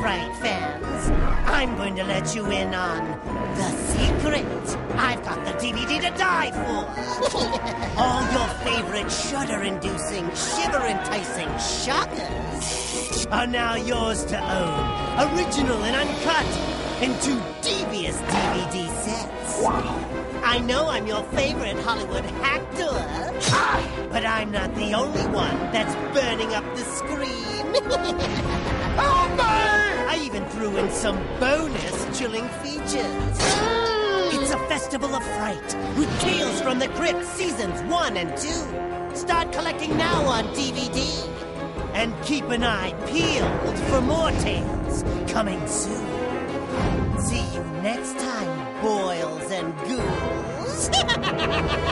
Fright fans. I'm going to let you in on the secret. I've got the DVD to die for. All your favorite shudder-inducing, shiver-enticing shockers are now yours to own. Original and uncut in two devious DVD sets. I know I'm your favorite Hollywood actor, but I'm not the only one that's burning up the screen. some bonus chilling features. Mm. It's a festival of fright with Tales from the Crypt seasons one and two. Start collecting now on DVD. And keep an eye peeled for more tales coming soon. See you next time, boils and ghouls.